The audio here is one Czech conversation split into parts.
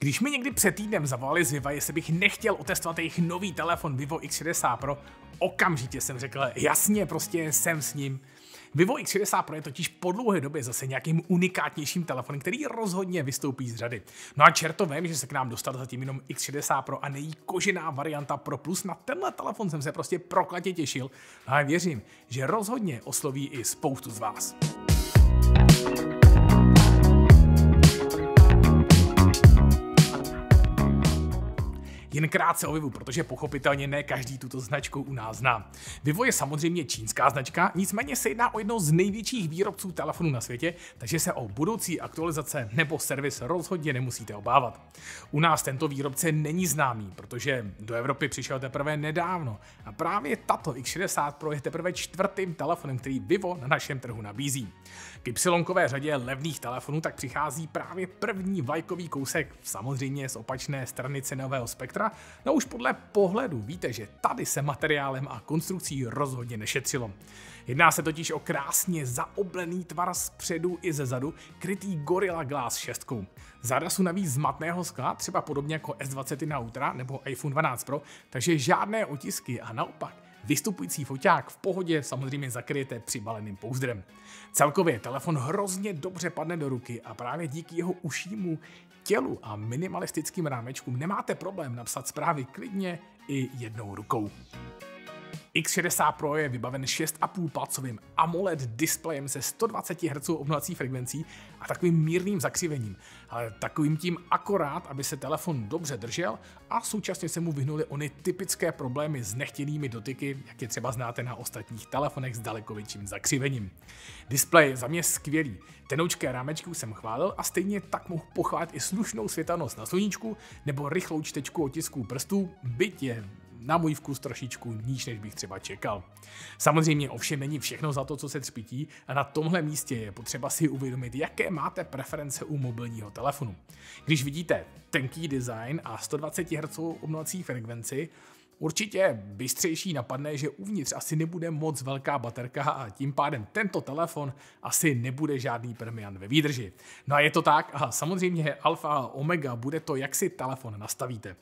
Když mi někdy před týdnem zavolali z Viva, jestli bych nechtěl otestovat jejich nový telefon Vivo X60 Pro, okamžitě jsem řekl, jasně, prostě jsem s ním. Vivo X60 Pro je totiž po dlouhé době zase nějakým unikátnějším telefonem, který rozhodně vystoupí z řady. No a čerto vím, že se k nám dostal zatím jenom X60 Pro a nejí kožená varianta Pro Plus. Na tenhle telefon jsem se prostě proklatě těšil a věřím, že rozhodně osloví i spoustu z vás. Jen krátce o Vivu, protože pochopitelně ne každý tuto značku u nás zná. Vivo je samozřejmě čínská značka, nicméně se jedná o jedno z největších výrobců telefonů na světě, takže se o budoucí aktualizace nebo servis rozhodně nemusíte obávat. U nás tento výrobce není známý, protože do Evropy přišel teprve nedávno a právě tato X60 Pro je teprve čtvrtým telefonem, který Vivo na našem trhu nabízí. K Y řadě levných telefonů tak přichází právě první vlajkový kousek, samozřejmě z opačné strany cenového spektra, no už podle pohledu víte, že tady se materiálem a konstrukcí rozhodně nešetřilo. Jedná se totiž o krásně zaoblený tvar zpředu i ze zadu, krytý Gorilla Glass 6. Záda jsou navíc z matného skla, třeba podobně jako S20 Ultra nebo iPhone 12 Pro, takže žádné otisky a naopak Vystupující foťák v pohodě samozřejmě zakryjete přibaleným pouzdrem. Celkově telefon hrozně dobře padne do ruky a právě díky jeho ušímu tělu a minimalistickým rámečkům nemáte problém napsat zprávy klidně i jednou rukou. X60 Pro je vybaven 6,5 palcovým AMOLED displejem se 120 Hz obnovací frekvencí a takovým mírným zakřivením, ale takovým tím akorát, aby se telefon dobře držel a současně se mu vyhnuly ony typické problémy s nechtěnými dotyky, jak je třeba znáte na ostatních telefonech s daleko větším zakřivením. Displej je za mě skvělý. Tenoučké rámečky jsem chválil a stejně tak mohu pochválit i slušnou světelnost na sluníčku nebo rychlou čtečku otisků prstů, byť je na můj vkus trošičku níž, než bych třeba čekal. Samozřejmě ovšem není všechno za to, co se třpití a na tomhle místě je potřeba si uvědomit, jaké máte preference u mobilního telefonu. Když vidíte tenký design a 120 Hz obnovací frekvenci, Určitě bystřejší napadne, že uvnitř asi nebude moc velká baterka a tím pádem tento telefon asi nebude žádný premian ve výdrži. No a je to tak a samozřejmě alfa a omega bude to, jak si telefon nastavíte.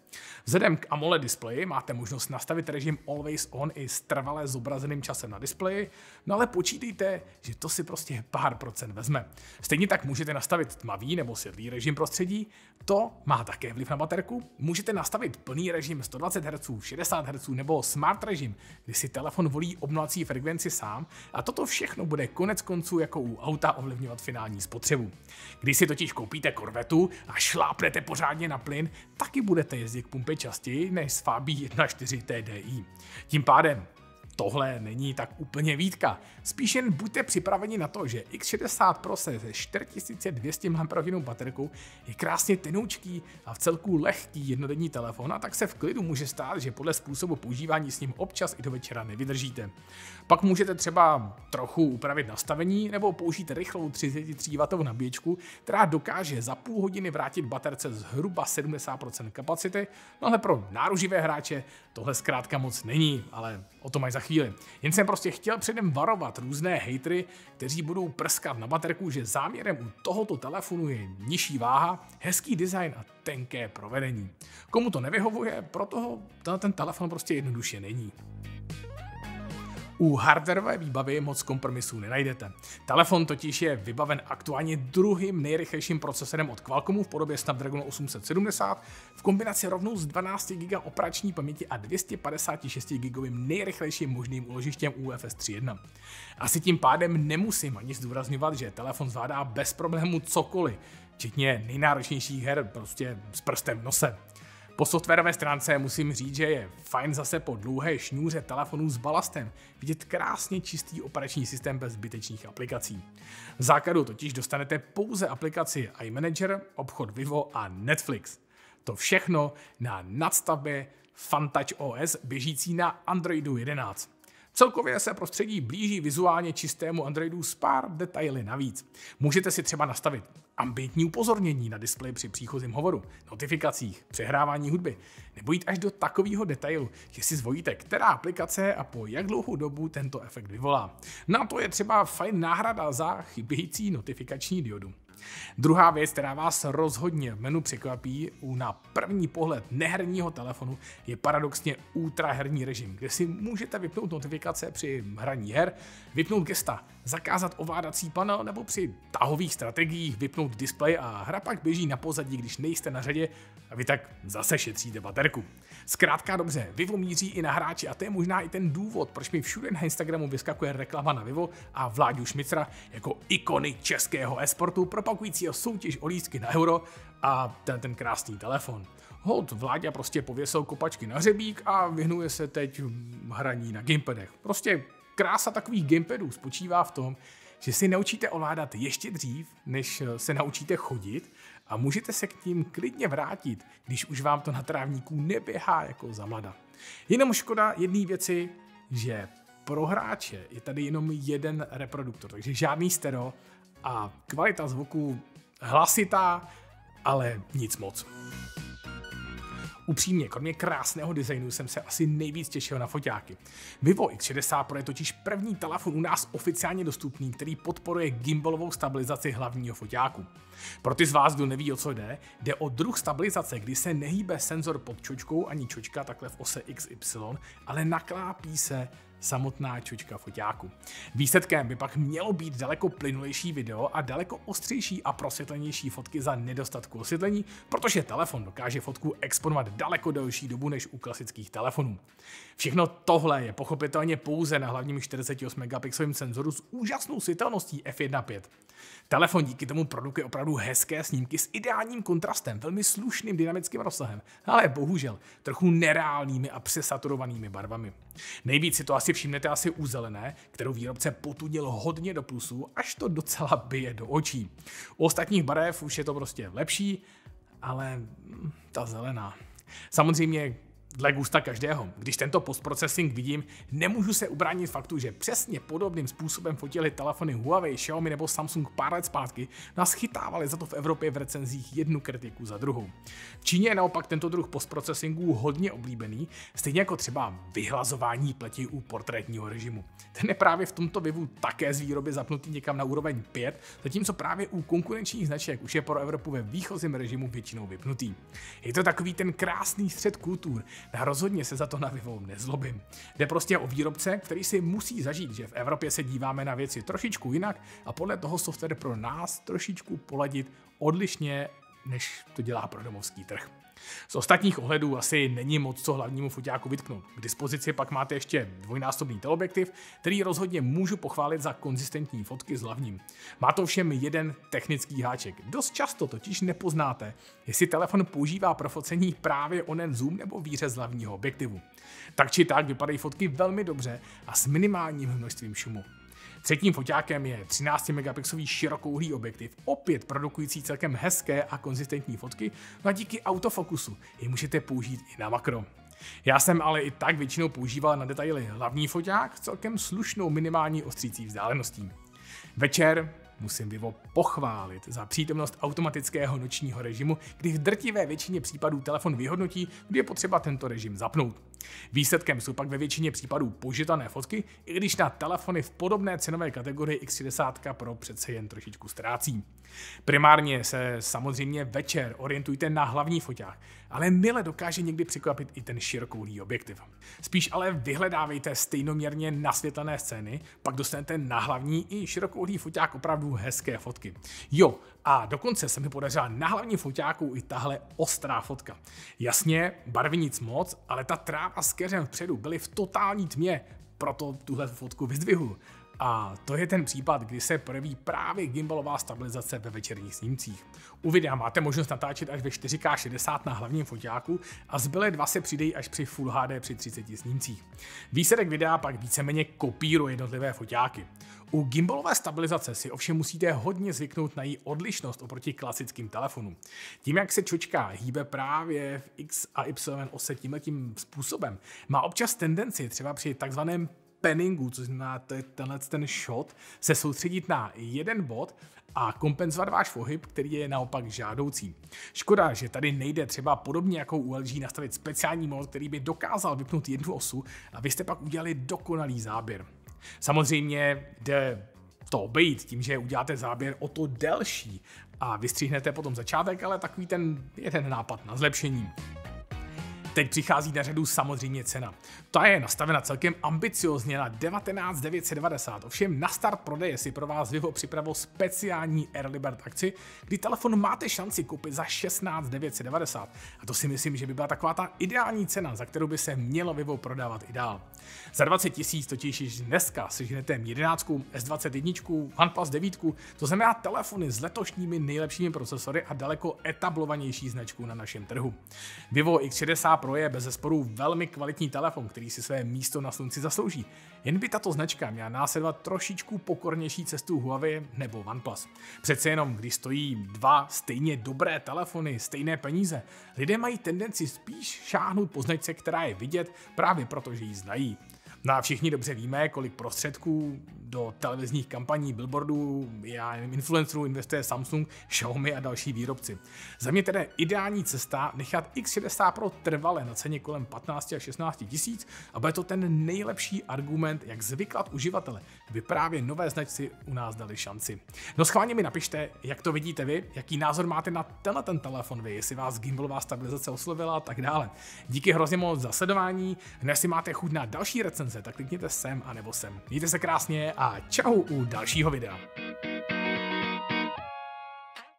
Vzhledem k AMOLED displeji máte možnost nastavit režim Always On i s trvalé zobrazeným časem na displeji, no ale počítejte, že to si prostě pár procent vezme. Stejně tak můžete nastavit tmavý nebo světlý režim prostředí, to má také vliv na baterku. Můžete nastavit plný režim 120 Hz, 60 60 Hz nebo smart režim, kdy si telefon volí obnovací frekvenci sám a toto všechno bude konec konců jako u auta ovlivňovat finální spotřebu. Když si totiž koupíte korvetu a šlápnete pořádně na plyn, taky budete jezdit k pumpě častěji než s Fabii 1.4 TDI. Tím pádem tohle není tak úplně výtka. Spíš jen buďte připraveni na to, že X60 Pro se 4200 mAh baterkou je krásně tenoučký a v celku lehký jednodenní telefon a tak se v klidu může stát, že podle způsobu používání s ním občas i do večera nevydržíte. Pak můžete třeba trochu upravit nastavení nebo použít rychlou 33W nabíječku, která dokáže za půl hodiny vrátit baterce zhruba 70% kapacity, no ale pro náruživé hráče tohle zkrátka moc není, ale o tom mají za chvíli. Jen jsem prostě chtěl předem varovat různé hejtry, kteří budou prskat na baterku, že záměrem u tohoto telefonu je nižší váha, hezký design a tenké provedení. Komu to nevyhovuje, pro toho ten telefon prostě jednoduše není. U hardwareové výbavy moc kompromisů nenajdete. Telefon totiž je vybaven aktuálně druhým nejrychlejším procesorem od Qualcommu v podobě Snapdragon 870 v kombinaci rovnou s 12 GB operační paměti a 256 GB nejrychlejším možným uložištěm UFS 3.1. Asi tím pádem nemusím ani zdůrazňovat, že telefon zvládá bez problémů cokoliv, včetně nejnáročnějších her prostě s prstem v nose. Po softwarové stránce musím říct, že je fajn zase po dlouhé šňůře telefonů s balastem vidět krásně čistý operační systém bez zbytečných aplikací. V základu totiž dostanete pouze aplikaci iManager, obchod Vivo a Netflix. To všechno na nadstavbě Fantouch OS běžící na Androidu 11. Celkově se prostředí blíží vizuálně čistému Androidu s pár detaily navíc. Můžete si třeba nastavit ambientní upozornění na displeji při příchozím hovoru, notifikacích, přehrávání hudby, nebo jít až do takového detailu, že si zvolíte, která aplikace a po jak dlouhou dobu tento efekt vyvolá. Na to je třeba fajn náhrada za chybějící notifikační diodu. Druhá věc, která vás rozhodně v menu překvapí u na první pohled neherního telefonu, je paradoxně ultraherní režim, kde si můžete vypnout notifikace při hraní her, vypnout gesta, zakázat ovládací panel nebo při tahových strategiích vypnout displej a hra pak běží na pozadí, když nejste na řadě a vy tak zase šetříte baterku. Zkrátka dobře, Vivo míří i na hráči a to je možná i ten důvod, proč mi všude na Instagramu vyskakuje reklama na Vivo a Vláďu Šmicra jako ikony českého esportu propagujícího soutěž o lístky na euro a ten, ten krásný telefon. Hod, Vláďa prostě pověsil kopačky na hřebík a vyhnuje se teď hraní na gamepadech. Prostě krása takových gamepadů spočívá v tom, že si naučíte ovládat ještě dřív, než se naučíte chodit a můžete se k ním klidně vrátit, když už vám to na trávníku neběhá jako za mlada. Jenom škoda jedné věci, že pro hráče je tady jenom jeden reproduktor, takže žádný stereo a kvalita zvuku hlasitá, ale nic moc. Upřímně, kromě krásného designu jsem se asi nejvíc těšil na foťáky. Vivo X60 Pro je totiž první telefon u nás oficiálně dostupný, který podporuje gimbalovou stabilizaci hlavního foťáku. Pro ty z vás, kdo neví, o co jde, jde o druh stabilizace, kdy se nehýbe senzor pod čočkou ani čočka takhle v ose XY, ale naklápí se samotná čočka foťáku. Výsledkem by pak mělo být daleko plynulejší video a daleko ostřejší a prosvětlenější fotky za nedostatku osvětlení, protože telefon dokáže fotku exponovat daleko delší dobu než u klasických telefonů. Všechno tohle je pochopitelně pouze na hlavním 48 megapixelovém senzoru s úžasnou světelností f1.5. Telefon díky tomu produkuje opravdu hezké snímky s ideálním kontrastem, velmi slušným dynamickým rozsahem, ale bohužel trochu nereálnými a přesaturovanými barvami. Nejvíc si to všimnete asi u zelené, kterou výrobce potudil hodně do plusu, až to docela bije do očí. U ostatních barev už je to prostě lepší, ale ta zelená. Samozřejmě dle gusta každého. Když tento postprocessing vidím, nemůžu se ubránit faktu, že přesně podobným způsobem fotili telefony Huawei, Xiaomi nebo Samsung pár let zpátky, nás chytávali za to v Evropě v recenzích jednu kritiku za druhou. V Číně je naopak tento druh postprocessingu hodně oblíbený, stejně jako třeba vyhlazování pleti u portrétního režimu. Ten je právě v tomto vivu také z výroby zapnutý někam na úroveň 5, zatímco právě u konkurenčních značek už je pro Evropu ve výchozím režimu většinou vypnutý. Je to takový ten krásný střed kultur, já rozhodně se za to na Vivo nezlobím. Jde prostě o výrobce, který si musí zažít, že v Evropě se díváme na věci trošičku jinak a podle toho software pro nás trošičku poladit odlišně, než to dělá pro domovský trh. Z ostatních ohledů asi není moc co hlavnímu foťáku vytknout. K dispozici pak máte ještě dvojnásobný teleobjektiv, který rozhodně můžu pochválit za konzistentní fotky s hlavním. Má to všem jeden technický háček. Dost často totiž nepoznáte, jestli telefon používá pro focení právě onen zoom nebo výřez hlavního objektivu. Tak či tak vypadají fotky velmi dobře a s minimálním množstvím šumu. Třetím foťákem je 13 megapixelový širokouhlý objektiv, opět produkující celkem hezké a konzistentní fotky, no a díky autofokusu je můžete použít i na makro. Já jsem ale i tak většinou používal na detaily hlavní foťák s celkem slušnou minimální ostřící vzdáleností. Večer musím Vivo pochválit za přítomnost automatického nočního režimu, kdy v drtivé většině případů telefon vyhodnotí, kdy je potřeba tento režim zapnout. Výsledkem jsou pak ve většině případů požitané fotky, i když na telefony v podobné cenové kategorii X60 Pro přece jen trošičku ztrácí. Primárně se samozřejmě večer orientujte na hlavní foťák, ale mile dokáže někdy překvapit i ten širokouhlý objektiv. Spíš ale vyhledávejte stejnoměrně nasvětlené scény, pak dostanete na hlavní i širokouhlý foťák opravdu hezké fotky. Jo, a dokonce se mi podařila na hlavním foťáku i tahle ostrá fotka. Jasně, barvy nic moc, ale ta tráva s keřem vpředu byly v totální tmě, proto tuhle fotku vyzdvihu. A to je ten případ, kdy se projeví právě gimbalová stabilizace ve večerních snímcích. U videa máte možnost natáčet až ve 4K60 na hlavním foťáku a zbylé dva se přidejí až při Full HD při 30 snímcích. Výsledek videa pak víceméně kopíruje jednotlivé foťáky. U gimbalové stabilizace si ovšem musíte hodně zvyknout na její odlišnost oproti klasickým telefonům. Tím, jak se čočka hýbe právě v X a Y ose tímhletím způsobem, má občas tendenci třeba při takzvaném panningu, což znamená tenhle ten shot, se soustředit na jeden bod a kompenzovat váš pohyb, který je naopak žádoucí. Škoda, že tady nejde třeba podobně jako u LG nastavit speciální mod, který by dokázal vypnout jednu osu a vy jste pak udělali dokonalý záběr. Samozřejmě jde to obejít tím, že uděláte záběr o to delší a vystříhnete potom začátek, ale takový ten jeden nápad na zlepšení. Teď přichází na řadu samozřejmě cena. Ta je nastavena celkem ambiciozně na 19990, ovšem na start prodeje si pro vás Vivo připravil speciální Early Bird akci, kdy telefon máte šanci koupit za 16990. A to si myslím, že by byla taková ta ideální cena, za kterou by se mělo Vivo prodávat i dál. Za 20 tisíc totiž již dneska sežnete 11, S21, OnePlus 9, to znamená telefony s letošními nejlepšími procesory a daleko etablovanější značku na našem trhu. Vivo X60 Pro je bez zesporu velmi kvalitní telefon, který si své místo na slunci zaslouží. Jen by tato značka měla následovat trošičku pokornější cestu Huawei nebo OnePlus. Přece jenom, když stojí dva stejně dobré telefony, stejné peníze, lidé mají tendenci spíš šáhnout po značce, která je vidět právě proto, že ji znají. No a všichni dobře víme, kolik prostředků do televizních kampaní, billboardů, já nevím, influencerů investuje Samsung, Xiaomi a další výrobci. Za mě tedy ideální cesta nechat X60 Pro trvale na ceně kolem 15 až 16 tisíc a bude to ten nejlepší argument, jak zvyklat uživatele, aby právě nové značci u nás dali šanci. No schválně mi napište, jak to vidíte vy, jaký názor máte na tenhle ten telefon vy, jestli vás gimbalová stabilizace oslovila a tak dále. Díky hrozně moc za sledování, dnes si máte chuť na další recenze, tak klikněte sem a nebo sem. Mějte se krásně a čau u dalšího videa.